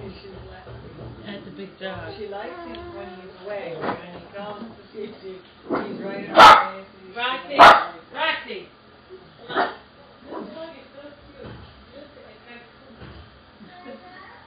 At the big dog. She likes him when he's away. When he comes, to see.